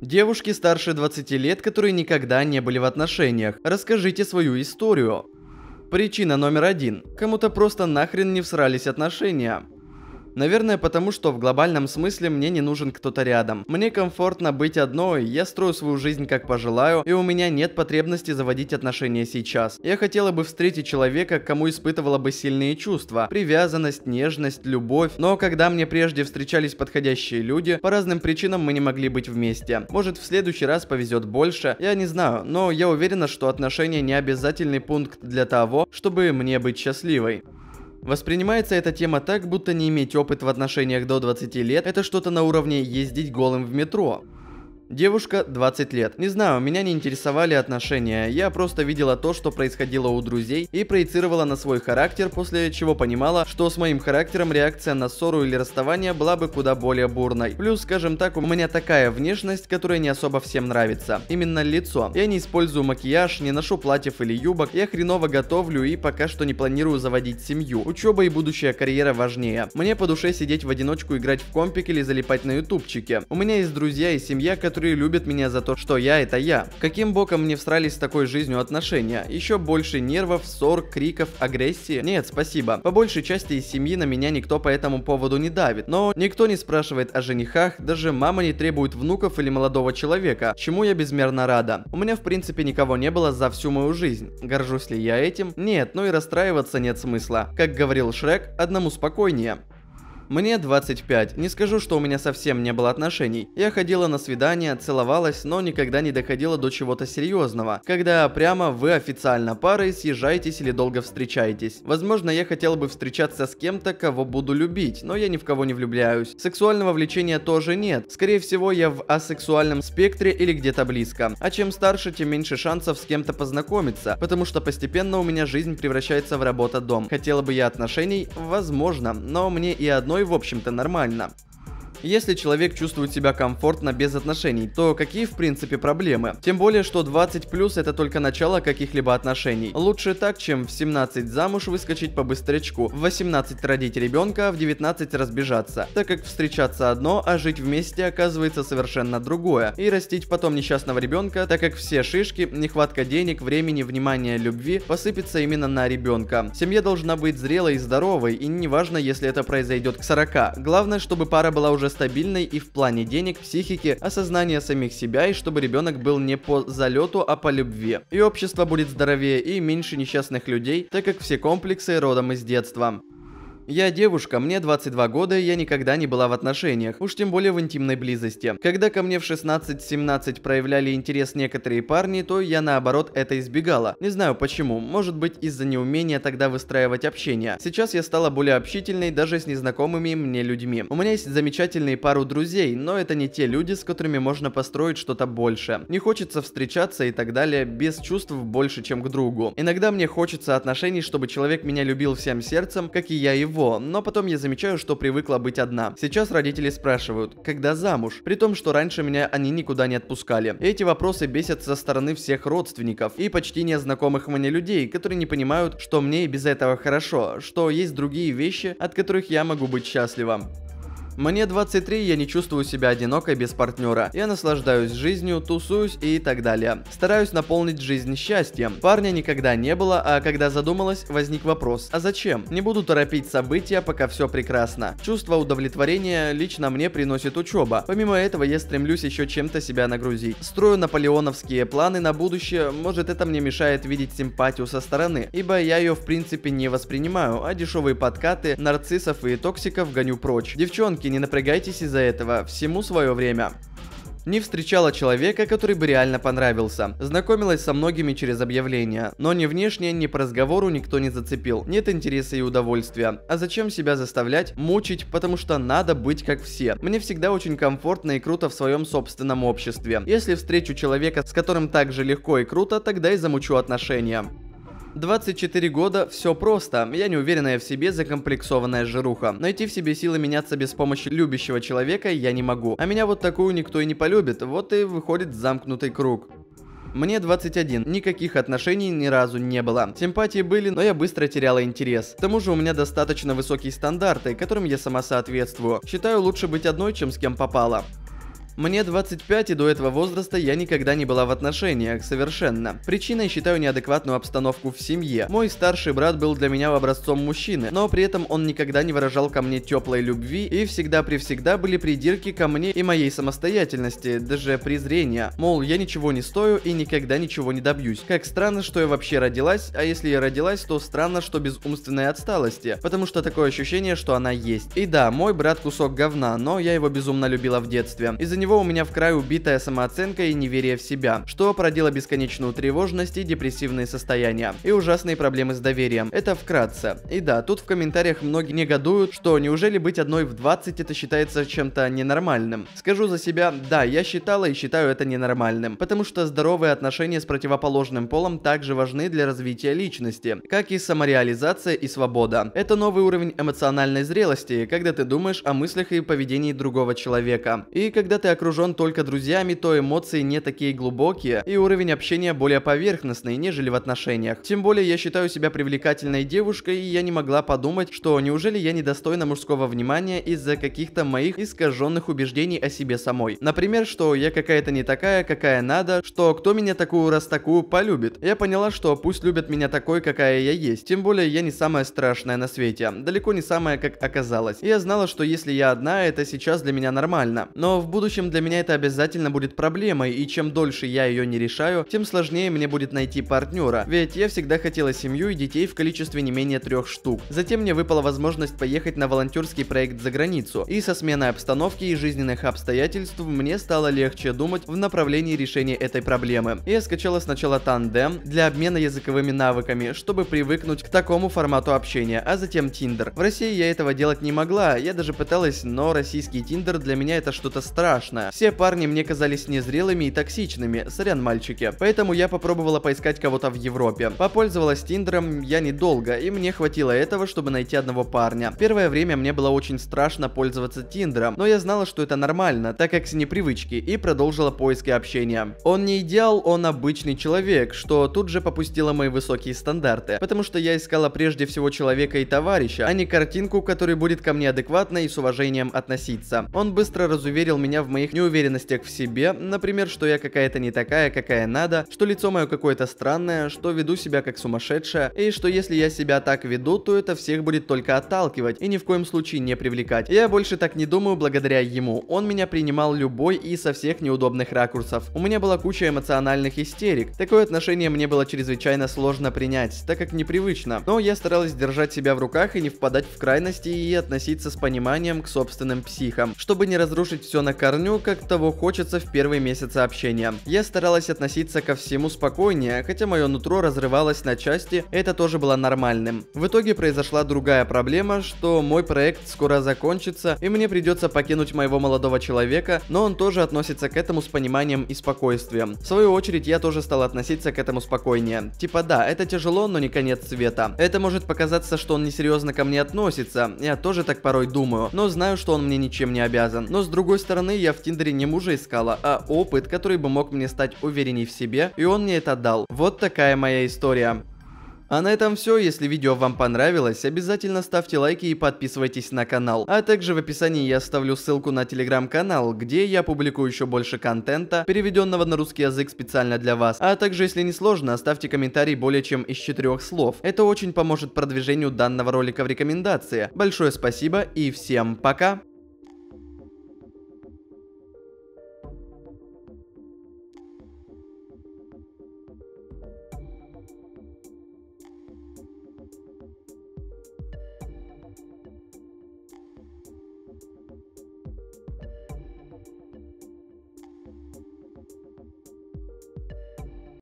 Девушки старше 20 лет, которые никогда не были в отношениях. Расскажите свою историю. Причина номер один. Кому-то просто нахрен не всрались отношения. Наверное, потому что в глобальном смысле мне не нужен кто-то рядом. Мне комфортно быть одной, я строю свою жизнь как пожелаю, и у меня нет потребности заводить отношения сейчас. Я хотела бы встретить человека, кому испытывала бы сильные чувства, привязанность, нежность, любовь, но когда мне прежде встречались подходящие люди, по разным причинам мы не могли быть вместе. Может в следующий раз повезет больше, я не знаю, но я уверена, что отношения не обязательный пункт для того, чтобы мне быть счастливой. Воспринимается эта тема так, будто не иметь опыт в отношениях до 20 лет – это что-то на уровне ездить голым в метро. Девушка, 20 лет. Не знаю, меня не интересовали отношения, я просто видела то, что происходило у друзей и проецировала на свой характер, после чего понимала, что с моим характером реакция на ссору или расставание была бы куда более бурной. Плюс, скажем так, у меня такая внешность, которая не особо всем нравится. Именно лицо. Я не использую макияж, не ношу платьев или юбок, я хреново готовлю и пока что не планирую заводить семью. Учеба и будущая карьера важнее. Мне по душе сидеть в одиночку, играть в компик или залипать на ютубчике. У меня есть друзья и семья, которые которые любят меня за то, что я это я. Каким боком мне всрались с такой жизнью отношения? Еще больше нервов, ссор, криков, агрессии? Нет, спасибо. По большей части из семьи на меня никто по этому поводу не давит. Но никто не спрашивает о женихах, даже мама не требует внуков или молодого человека, чему я безмерно рада. У меня в принципе никого не было за всю мою жизнь. Горжусь ли я этим? Нет, но и расстраиваться нет смысла. Как говорил Шрек, одному спокойнее. Мне 25. Не скажу, что у меня совсем не было отношений. Я ходила на свидания, целовалась, но никогда не доходила до чего-то серьезного. Когда прямо вы официально парой съезжаетесь или долго встречаетесь. Возможно, я хотела бы встречаться с кем-то, кого буду любить, но я ни в кого не влюбляюсь. Сексуального влечения тоже нет. Скорее всего, я в асексуальном спектре или где-то близко. А чем старше, тем меньше шансов с кем-то познакомиться, потому что постепенно у меня жизнь превращается в работа-дом. Хотела бы я отношений? Возможно, но мне и одно и в общем-то нормально. Если человек чувствует себя комфортно без отношений, то какие в принципе проблемы? Тем более, что 20 плюс это только начало каких-либо отношений. Лучше так, чем в 17 замуж выскочить по быстрячку, в 18 родить ребенка, в 19 разбежаться. Так как встречаться одно, а жить вместе оказывается совершенно другое. И растить потом несчастного ребенка, так как все шишки, нехватка денег, времени, внимания, любви посыпется именно на ребенка. Семья должна быть зрелой и здоровой, и неважно, если это произойдет к 40. Главное, чтобы пара была уже стабильной и в плане денег, психики, осознания самих себя и чтобы ребенок был не по залету, а по любви. И общество будет здоровее и меньше несчастных людей, так как все комплексы родом из детства. Я девушка, мне 22 года, и я никогда не была в отношениях, уж тем более в интимной близости. Когда ко мне в 16-17 проявляли интерес некоторые парни, то я наоборот это избегала. Не знаю почему, может быть из-за неумения тогда выстраивать общение. Сейчас я стала более общительной даже с незнакомыми мне людьми. У меня есть замечательные пару друзей, но это не те люди, с которыми можно построить что-то больше. Не хочется встречаться и так далее без чувств больше, чем к другу. Иногда мне хочется отношений, чтобы человек меня любил всем сердцем, как и я его его, но потом я замечаю, что привыкла быть одна. Сейчас родители спрашивают, когда замуж? При том, что раньше меня они никуда не отпускали. Эти вопросы бесят со стороны всех родственников и почти незнакомых мне людей, которые не понимают, что мне и без этого хорошо, что есть другие вещи, от которых я могу быть счастлива. Мне 23, я не чувствую себя одинокой без партнера. Я наслаждаюсь жизнью, тусуюсь и так далее. Стараюсь наполнить жизнь счастьем. Парня никогда не было, а когда задумалась, возник вопрос, а зачем? Не буду торопить события, пока все прекрасно. Чувство удовлетворения лично мне приносит учеба. Помимо этого, я стремлюсь еще чем-то себя нагрузить. Строю наполеоновские планы на будущее, может это мне мешает видеть симпатию со стороны, ибо я ее в принципе не воспринимаю, а дешевые подкаты, нарциссов и токсиков гоню прочь. Девчонки, Девушки, не напрягайтесь из-за этого, всему свое время. Не встречала человека, который бы реально понравился. Знакомилась со многими через объявления. Но ни внешне, ни по разговору никто не зацепил. Нет интереса и удовольствия. А зачем себя заставлять, мучить, потому что надо быть как все. Мне всегда очень комфортно и круто в своем собственном обществе. Если встречу человека, с которым так же легко и круто, тогда и замучу отношения. 24 года, все просто. Я неуверенная в себе, закомплексованная жируха. Найти в себе силы меняться без помощи любящего человека я не могу. А меня вот такую никто и не полюбит. Вот и выходит замкнутый круг. Мне 21, никаких отношений ни разу не было. Симпатии были, но я быстро теряла интерес. К тому же у меня достаточно высокие стандарты, которым я сама соответствую. Считаю лучше быть одной, чем с кем попало. Мне 25 и до этого возраста я никогда не была в отношениях, совершенно. Причиной считаю неадекватную обстановку в семье. Мой старший брат был для меня образцом мужчины, но при этом он никогда не выражал ко мне теплой любви и всегда при всегда были придирки ко мне и моей самостоятельности, даже презрения. Мол, я ничего не стою и никогда ничего не добьюсь. Как странно, что я вообще родилась, а если я родилась, то странно, что без умственной отсталости, потому что такое ощущение, что она есть. И да, мой брат кусок говна, но я его безумно любила в детстве. Из-за него у меня в край убитая самооценка и неверие в себя, что породило бесконечную тревожность и депрессивные состояния, и ужасные проблемы с доверием. Это вкратце. И да, тут в комментариях многие негодуют, что неужели быть одной в 20 это считается чем-то ненормальным. Скажу за себя, да, я считала и считаю это ненормальным, потому что здоровые отношения с противоположным полом также важны для развития личности, как и самореализация и свобода. Это новый уровень эмоциональной зрелости, когда ты думаешь о мыслях и поведении другого человека. И когда ты окружен только друзьями, то эмоции не такие глубокие, и уровень общения более поверхностный, нежели в отношениях. Тем более я считаю себя привлекательной девушкой, и я не могла подумать, что неужели я недостойна мужского внимания из-за каких-то моих искаженных убеждений о себе самой. Например, что я какая-то не такая, какая надо, что кто меня такую раз такую полюбит. Я поняла, что пусть любят меня такой, какая я есть. Тем более я не самая страшная на свете. Далеко не самая, как оказалось. Я знала, что если я одна, это сейчас для меня нормально. Но в будущем для меня это обязательно будет проблемой, и чем дольше я ее не решаю, тем сложнее мне будет найти партнера. Ведь я всегда хотела семью и детей в количестве не менее трех штук. Затем мне выпала возможность поехать на волонтерский проект за границу. И со сменой обстановки и жизненных обстоятельств мне стало легче думать в направлении решения этой проблемы. Я скачала сначала тандем для обмена языковыми навыками, чтобы привыкнуть к такому формату общения, а затем Tinder. В России я этого делать не могла, я даже пыталась, но российский Tinder для меня это что-то страшное. Все парни мне казались незрелыми и токсичными, сорян мальчики. Поэтому я попробовала поискать кого-то в Европе. Попользовалась Тиндером я недолго, и мне хватило этого, чтобы найти одного парня. Первое время мне было очень страшно пользоваться Тиндером, но я знала, что это нормально, так как с непривычки, и продолжила поиски общения. Он не идеал, он обычный человек, что тут же попустило мои высокие стандарты, потому что я искала прежде всего человека и товарища, а не картинку, который будет ко мне адекватно и с уважением относиться. Он быстро разуверил меня в моих неуверенностях в себе, например, что я какая-то не такая, какая надо, что лицо мое какое-то странное, что веду себя как сумасшедшая, и что если я себя так веду, то это всех будет только отталкивать и ни в коем случае не привлекать. Я больше так не думаю благодаря ему. Он меня принимал любой и со всех неудобных ракурсов. У меня была куча эмоциональных истерик. Такое отношение мне было чрезвычайно сложно принять, так как непривычно. Но я старалась держать себя в руках и не впадать в крайности и относиться с пониманием к собственным психам, чтобы не разрушить все на корню, как того хочется в первые месяцы общения. Я старалась относиться ко всему спокойнее, хотя мое нутро разрывалось на части, это тоже было нормальным. В итоге произошла другая проблема, что мой проект скоро закончится, и мне придется покинуть моего молодого человека, но он тоже относится к этому с пониманием и спокойствием. В свою очередь, я тоже стал относиться к этому спокойнее. Типа да, это тяжело, но не конец света. Это может показаться, что он несерьезно ко мне относится, я тоже так порой думаю, но знаю, что он мне ничем не обязан. Но с другой стороны, я в Тиндере не мужа искала, а опыт, который бы мог мне стать уверенней в себе, и он мне это дал. Вот такая моя история. А на этом все. Если видео вам понравилось, обязательно ставьте лайки и подписывайтесь на канал. А также в описании я оставлю ссылку на телеграм-канал, где я публикую еще больше контента, переведенного на русский язык специально для вас. А также, если не сложно, оставьте комментарий более чем из четырех слов. Это очень поможет продвижению данного ролика в рекомендации. Большое спасибо и всем пока!